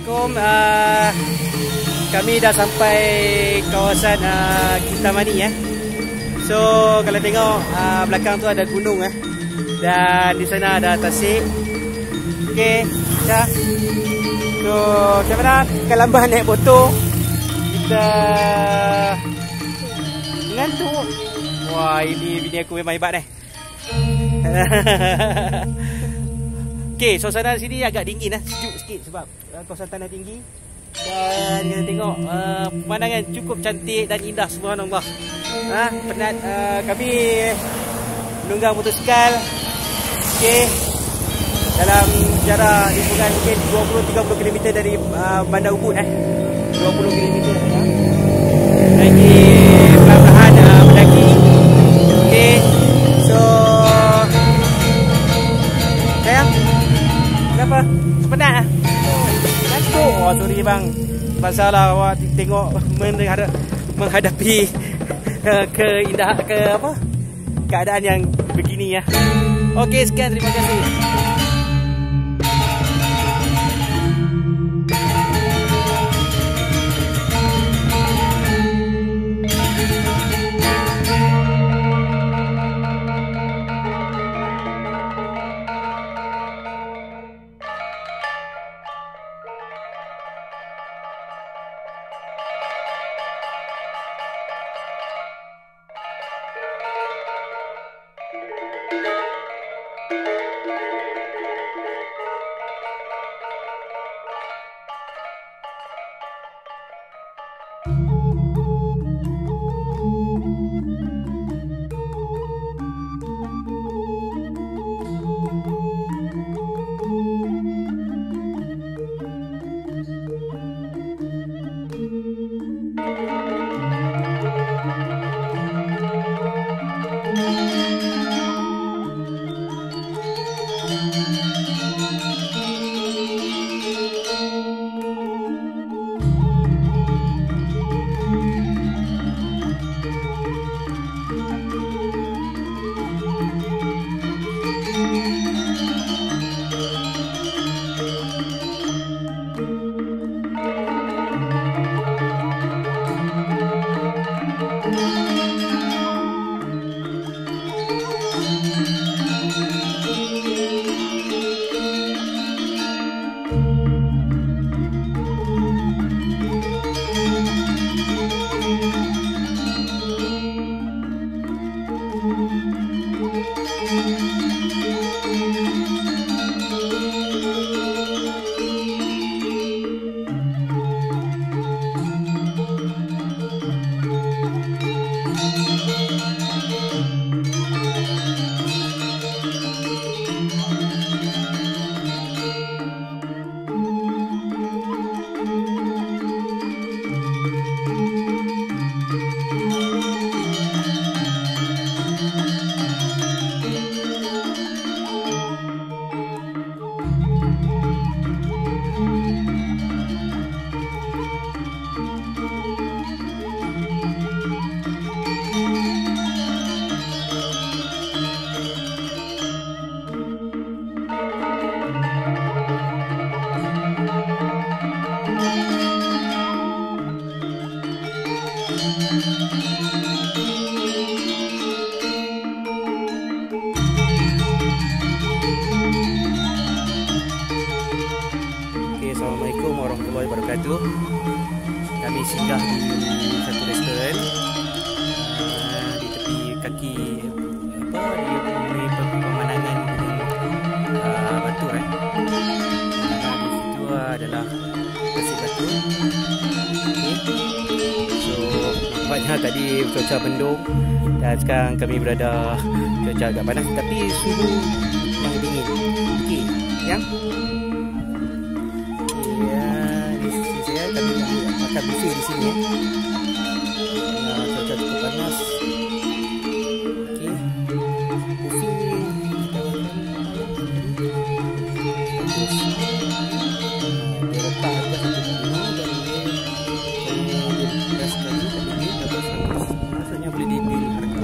Assalamualaikum. Uh, kami dah sampai kawasan uh, Kintamani ya. So kalau tengok uh, belakang tu ada gunung eh. Dan di sana ada tasik. Okey, dah. So macam mana kelambah naik motor? Kita mengantuk. Wah, ini bini aku memang hebat eh. Okey, suasana sini agak dingin lah, sejuk sikit sebab uh, kawasan tanah tinggi. Dan kita tengok uh, pemandangan cukup cantik dan indah subhanallah. Ha, penat uh, kami menunggang motosikal. Okey. Dalam jarak hitungan mungkin 20 30 km dari uh, Bandar Ubud eh. 20 km ya. Lagi perlahan uh, mendaki. Kenapa? Penat ah? Ngantuk Oh sorry bang. Masalah awak tengok menghadap, Menghadapi uh, Keindah ke apa? Keadaan yang begini ya. Okey sekian. Terima kasih warahmatullahi wabarakatuh. Kami singgah di satu restoran uh, di tepi kaki apa di di pemandangan uh, batu eh. Di situ adalah Pasir Batu. So nampaknya tadi cuaca mendung dan sekarang kami berada cuaca agak panas tapi suhu yang dingin. Okey, yang Ya, akan bersih di sini. Uh, cuaca cukup panas. Okey. Bersih. Terus. Dia letak harga satu kilo dan dia kalau ambil beras tadi tadi ni dapat seratus. Maksudnya boleh dideal harga.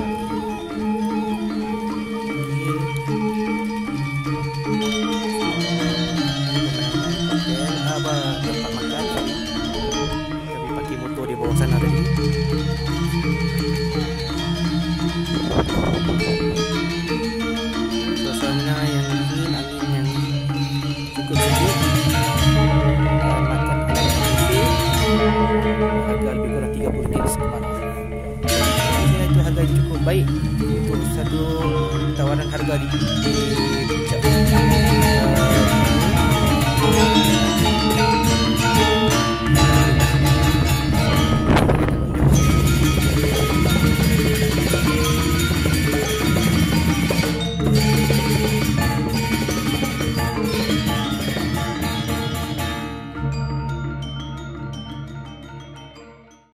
apa sana tadi suasana yang dingin angin yang cukup sejuk harga lebih kurang 30 ringgit sekepala saya itu harga yang cukup baik untuk satu tawaran harga di, puncak